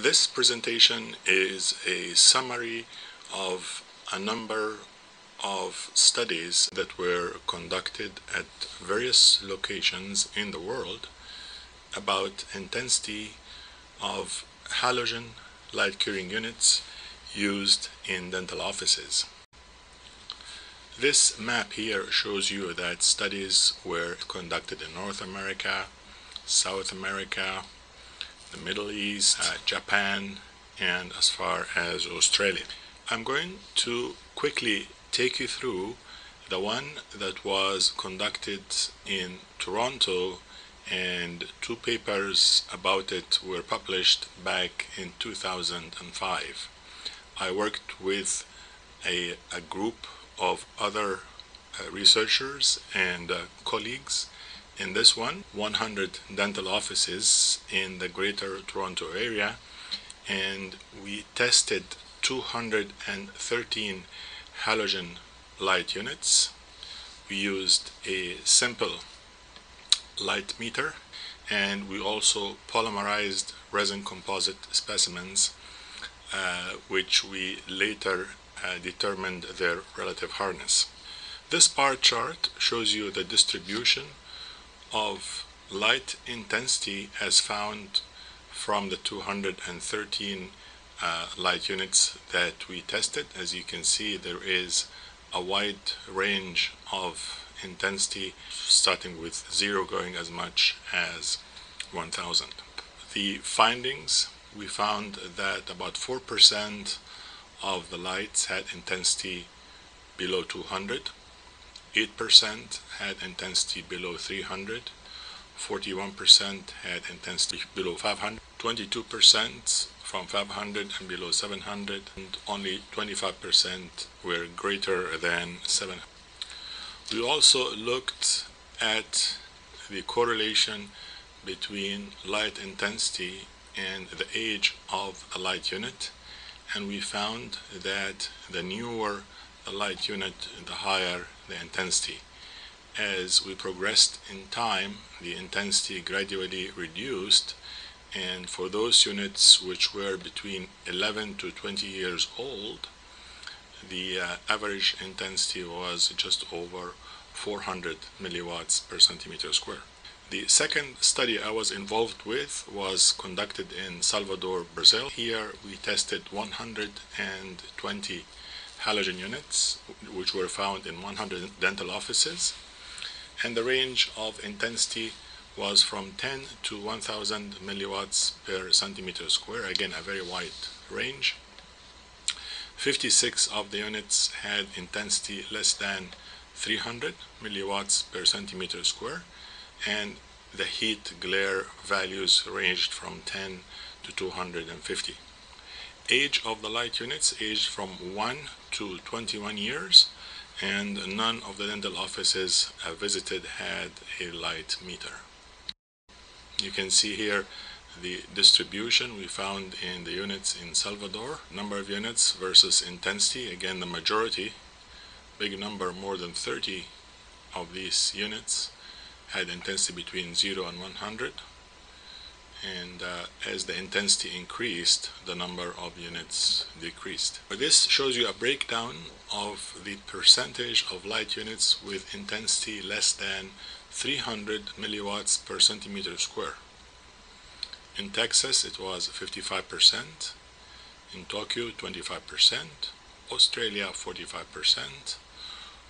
This presentation is a summary of a number of studies that were conducted at various locations in the world about intensity of halogen light curing units used in dental offices. This map here shows you that studies were conducted in North America, South America, the Middle East, uh, Japan, and as far as Australia. I'm going to quickly take you through the one that was conducted in Toronto and two papers about it were published back in 2005. I worked with a, a group of other uh, researchers and uh, colleagues in this one 100 dental offices in the greater Toronto area and we tested 213 halogen light units we used a simple light meter and we also polymerized resin composite specimens uh, which we later uh, determined their relative hardness. This bar chart shows you the distribution of light intensity as found from the 213 uh, light units that we tested. As you can see, there is a wide range of intensity starting with zero going as much as 1000. The findings, we found that about 4% of the lights had intensity below 200 8% had intensity below 300, 41% had intensity below 500, 22% from 500 and below 700, and only 25% were greater than 700. We also looked at the correlation between light intensity and the age of a light unit and we found that the newer the light unit the higher the intensity. As we progressed in time, the intensity gradually reduced and for those units which were between 11 to 20 years old, the uh, average intensity was just over 400 milliwatts per centimeter square. The second study I was involved with was conducted in Salvador, Brazil. Here we tested 120 halogen units, which were found in 100 dental offices. And the range of intensity was from 10 to 1000 milliwatts per centimeter square, again a very wide range. 56 of the units had intensity less than 300 milliwatts per centimeter square and the heat glare values ranged from 10 to 250 age of the light units aged from 1 to 21 years and none of the dental offices I visited had a light meter. You can see here the distribution we found in the units in Salvador, number of units versus intensity, again the majority, big number, more than 30 of these units had intensity between 0 and 100 and uh, as the intensity increased the number of units decreased. This shows you a breakdown of the percentage of light units with intensity less than 300 milliwatts per centimeter square. In Texas it was 55%, in Tokyo 25%, Australia 45%,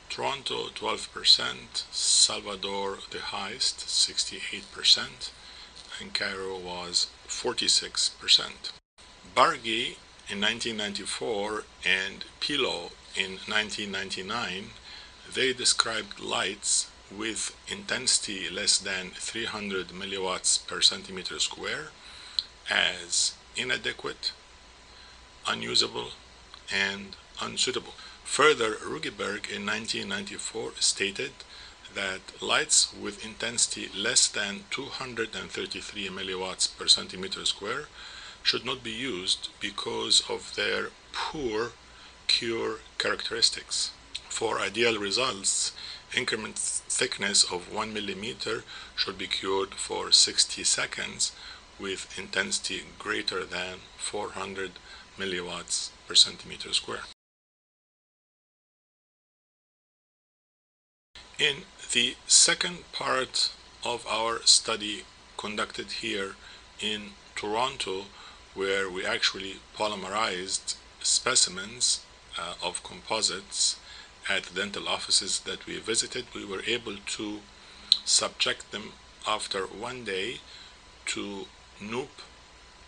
Toronto 12%, Salvador the highest 68%, in Cairo was 46%. Barghi in 1994 and Pilo in 1999, they described lights with intensity less than 300 milliwatts per centimeter square as inadequate, unusable, and unsuitable. Further, Rueggeberg in 1994 stated that lights with intensity less than 233 milliwatts per centimeter square should not be used because of their poor cure characteristics. For ideal results, increment thickness of 1 millimeter should be cured for 60 seconds, with intensity greater than 400 milliwatts per centimeter square. In the second part of our study conducted here in Toronto, where we actually polymerized specimens uh, of composites at dental offices that we visited, we were able to subject them after one day to Knoop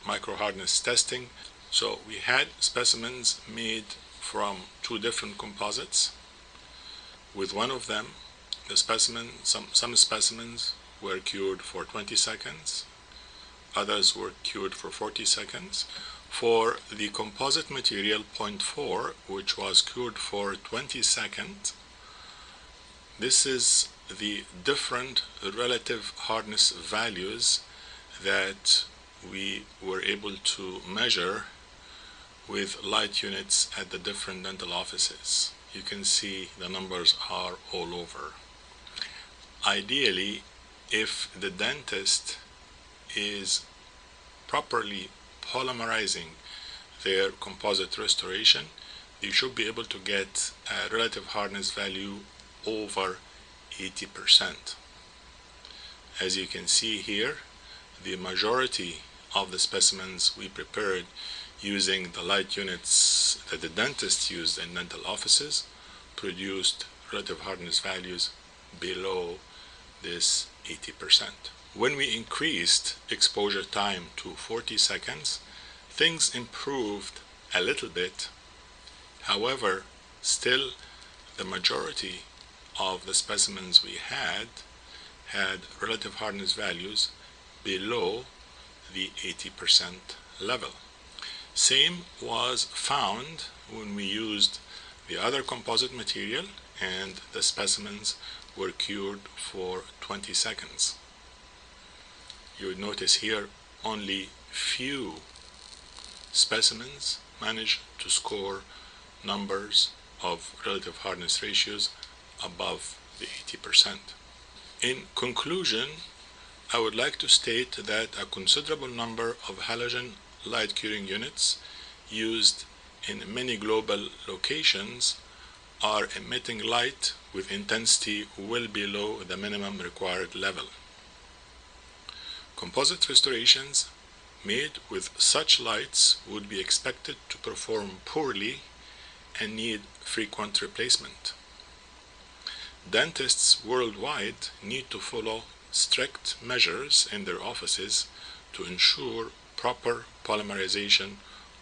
microhardness testing. So we had specimens made from two different composites. With one of them, the specimen, some, some specimens were cured for 20 seconds, others were cured for 40 seconds. For the composite material 0.4, which was cured for 20 seconds, this is the different relative hardness values that we were able to measure with light units at the different dental offices. You can see the numbers are all over. Ideally, if the dentist is properly polymerizing their composite restoration, you should be able to get a relative hardness value over 80%. As you can see here, the majority of the specimens we prepared using the light units that the dentists used in dental offices produced relative hardness values below this 80%. When we increased exposure time to 40 seconds, things improved a little bit. However, still the majority of the specimens we had had relative hardness values below the 80% level. Same was found when we used the other composite material and the specimens were cured for 20 seconds. You would notice here only few specimens managed to score numbers of relative hardness ratios above the 80%. In conclusion, I would like to state that a considerable number of halogen light curing units used in many global locations are emitting light with intensity well below the minimum required level. Composite restorations made with such lights would be expected to perform poorly and need frequent replacement. Dentists worldwide need to follow strict measures in their offices to ensure proper polymerization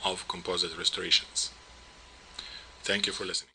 of composite restorations. Thank you for listening.